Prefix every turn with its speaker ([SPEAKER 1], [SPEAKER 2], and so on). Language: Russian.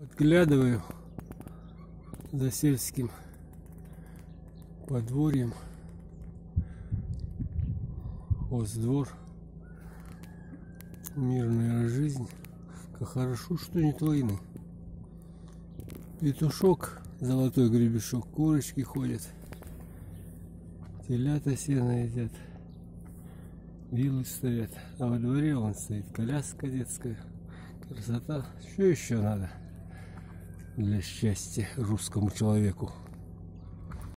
[SPEAKER 1] Подглядываю за сельским подворьем. Хоздвор. Мирная жизнь. Как хорошо, что нет войны. Петушок, золотой гребешок, курочки ходят. Телята сено едят. Вилы стоят. А во дворе он стоит коляска детская. Красота. Что еще надо? Для счастья русскому человеку.